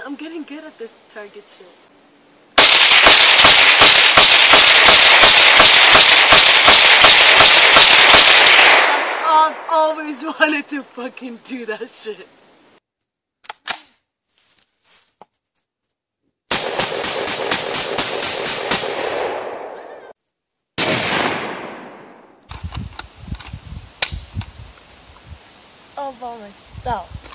I'm getting good at this target shit. I've always wanted to fucking do that shit. All by myself.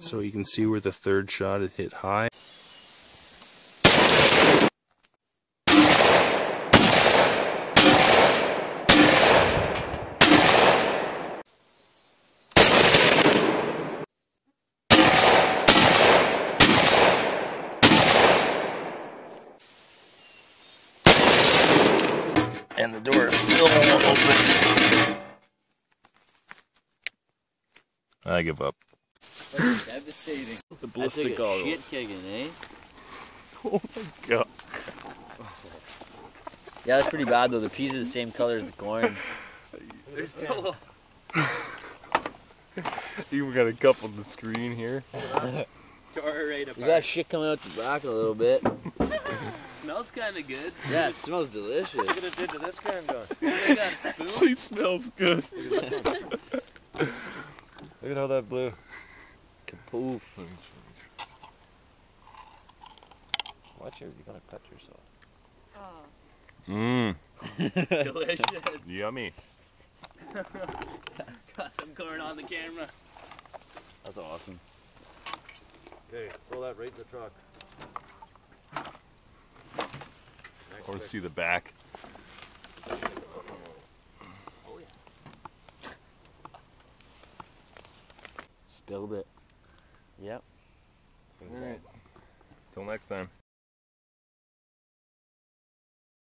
So you can see where the third shot it hit high. And the door is still open. I give up. Devastating. The That's like ballistic a goggles. shit kicking, eh? Oh my god. Yeah, that's pretty bad though. The peas are the same color as the corn. There's no. Even got a cup on the screen here. Tore right You got shit coming out the back a little bit. smells kind of good. Yeah, it smells delicious. Look what it did to this can going. They got a spoon. He smells good. Look at how that blew. Kapoof. Watch your, you're gonna cut yourself. Mmm. Delicious. Yummy. Got some corn on the camera. That's awesome. Okay, throw that right in the truck. I want to see the back. Spilled it. Yep. All right. Until next time.